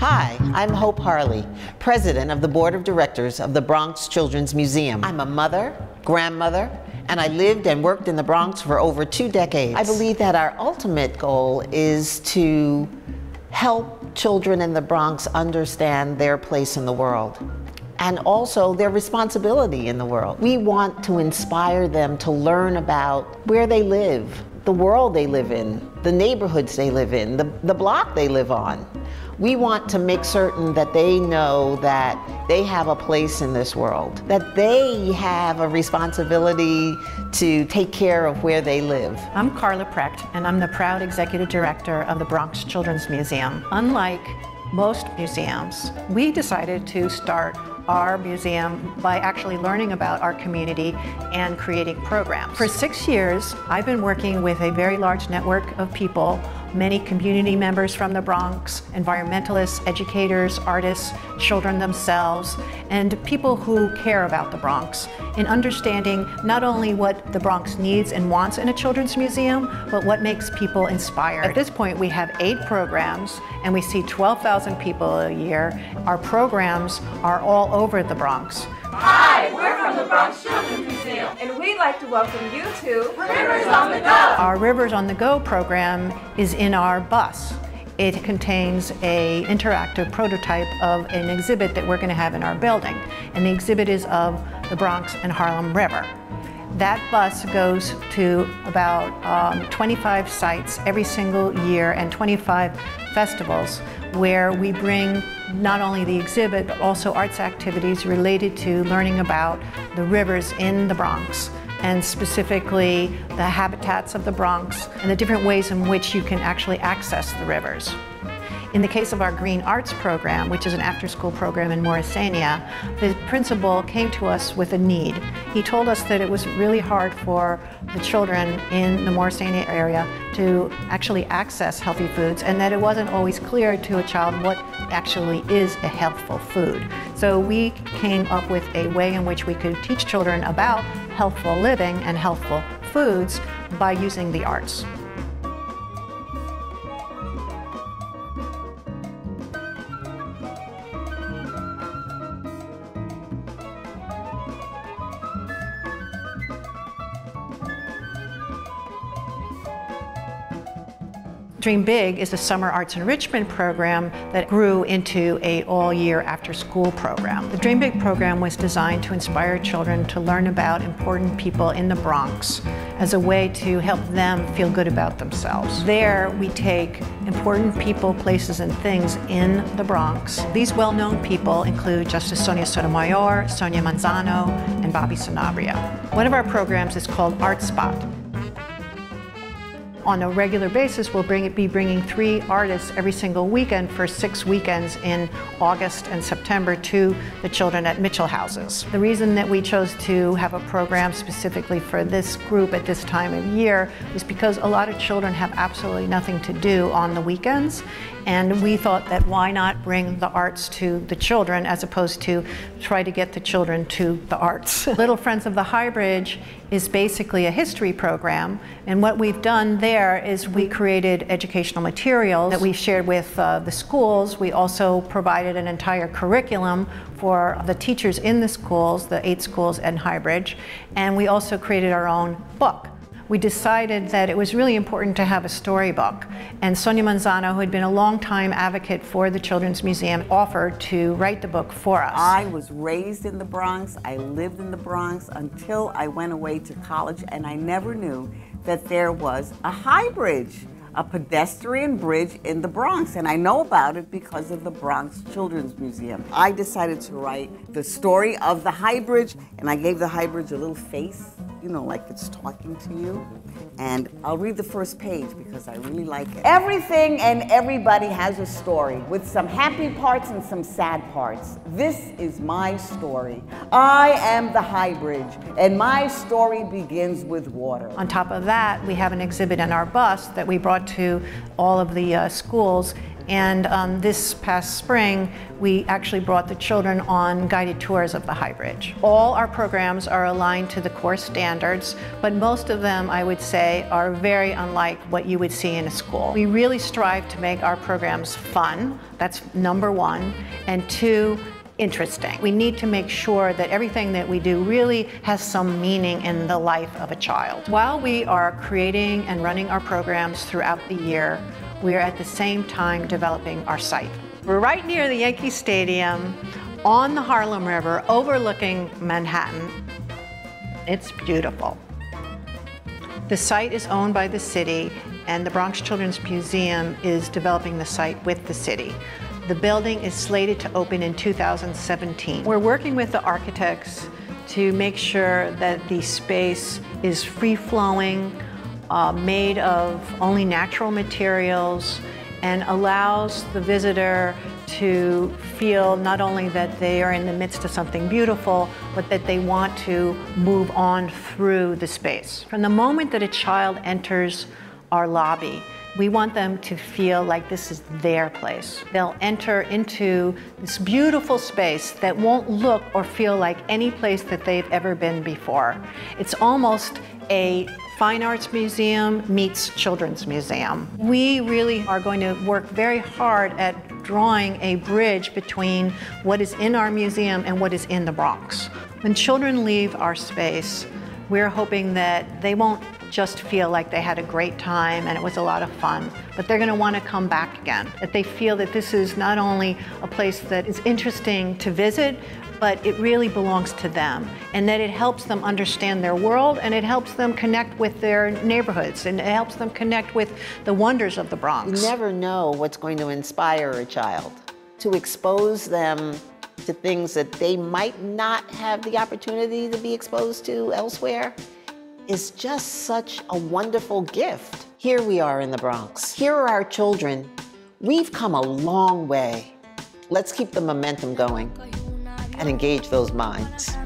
Hi, I'm Hope Harley, president of the board of directors of the Bronx Children's Museum. I'm a mother, grandmother, and I lived and worked in the Bronx for over two decades. I believe that our ultimate goal is to help children in the Bronx understand their place in the world and also their responsibility in the world. We want to inspire them to learn about where they live, the world they live in, the neighborhoods they live in, the, the block they live on. We want to make certain that they know that they have a place in this world, that they have a responsibility to take care of where they live. I'm Carla Precht, and I'm the proud executive director of the Bronx Children's Museum. Unlike most museums, we decided to start our museum by actually learning about our community and creating programs. For six years, I've been working with a very large network of people many community members from the Bronx, environmentalists, educators, artists, children themselves, and people who care about the Bronx in understanding not only what the Bronx needs and wants in a children's museum, but what makes people inspired. At this point, we have eight programs and we see 12,000 people a year. Our programs are all over the Bronx. Hi, we're from the Bronx Children's Museum, and we'd like to welcome you to Rivers on the Go. Our Rivers on the Go program is in our bus. It contains a interactive prototype of an exhibit that we're going to have in our building, and the exhibit is of the Bronx and Harlem River. That bus goes to about um, 25 sites every single year and 25 festivals where we bring not only the exhibit, but also arts activities related to learning about the rivers in the Bronx and specifically the habitats of the Bronx and the different ways in which you can actually access the rivers. In the case of our Green Arts program, which is an after-school program in Morrisania, the principal came to us with a need. He told us that it was really hard for the children in the Morrisania area to actually access healthy foods and that it wasn't always clear to a child what actually is a healthful food. So we came up with a way in which we could teach children about healthful living and healthful foods by using the arts. Dream Big is a summer arts enrichment program that grew into a all-year after-school program. The Dream Big program was designed to inspire children to learn about important people in the Bronx as a way to help them feel good about themselves. There, we take important people, places, and things in the Bronx. These well-known people include Justice Sonia Sotomayor, Sonia Manzano, and Bobby Sanabria. One of our programs is called Art Spot on a regular basis, we'll bring, be bringing three artists every single weekend for six weekends in August and September to the children at Mitchel houses. The reason that we chose to have a program specifically for this group at this time of year is because a lot of children have absolutely nothing to do on the weekends and we thought that why not bring the arts to the children as opposed to try to get the children to the arts. Little Friends of the High Bridge is basically a history program. And what we've done there is we created educational materials that we shared with uh, the schools. We also provided an entire curriculum for the teachers in the schools, the eight schools and High Bridge. And we also created our own book we decided that it was really important to have a storybook. And Sonia Manzano, who had been a long-time advocate for the Children's Museum, offered to write the book for us. I was raised in the Bronx. I lived in the Bronx until I went away to college, and I never knew that there was a high bridge a pedestrian bridge in the Bronx, and I know about it because of the Bronx Children's Museum. I decided to write the story of the High Bridge, and I gave the High Bridge a little face you know, like it's talking to you. And I'll read the first page because I really like it. Everything and everybody has a story with some happy parts and some sad parts. This is my story. I am the High Bridge, and my story begins with water. On top of that, we have an exhibit in our bus that we brought to all of the uh, schools And um, this past spring, we actually brought the children on guided tours of the High Bridge. All our programs are aligned to the core standards, but most of them, I would say, are very unlike what you would see in a school. We really strive to make our programs fun, that's number one, and two, interesting. We need to make sure that everything that we do really has some meaning in the life of a child. While we are creating and running our programs throughout the year, we are at the same time developing our site. We're right near the Yankee Stadium on the Harlem River overlooking Manhattan. It's beautiful. The site is owned by the city and the Bronx Children's Museum is developing the site with the city. The building is slated to open in 2017. We're working with the architects to make sure that the space is free-flowing, uh, made of only natural materials, and allows the visitor to feel not only that they are in the midst of something beautiful, but that they want to move on through the space. From the moment that a child enters our lobby, we want them to feel like this is their place. They'll enter into this beautiful space that won't look or feel like any place that they've ever been before. It's almost a fine arts museum meets children's museum. We really are going to work very hard at drawing a bridge between what is in our museum and what is in the Bronx. When children leave our space, we're hoping that they won't just feel like they had a great time and it was a lot of fun, but they're going to want to come back again. That they feel that this is not only a place that is interesting to visit, but it really belongs to them and that it helps them understand their world and it helps them connect with their neighborhoods and it helps them connect with the wonders of the Bronx. You never know what's going to inspire a child to expose them to things that they might not have the opportunity to be exposed to elsewhere is just such a wonderful gift. Here we are in the Bronx. Here are our children. We've come a long way. Let's keep the momentum going and engage those minds.